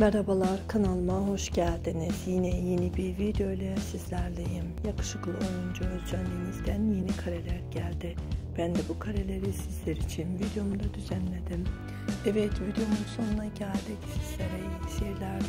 Merhabalar kanalıma hoş geldiniz. Yine yeni bir video ile sizlerleyim. Yakışıklı oyuncu Özcan Deniz'den yeni kareler geldi. Ben de bu kareleri sizler için videomda düzenledim. Evet videomun sonuna geldik. Sizlere iyi seyirler.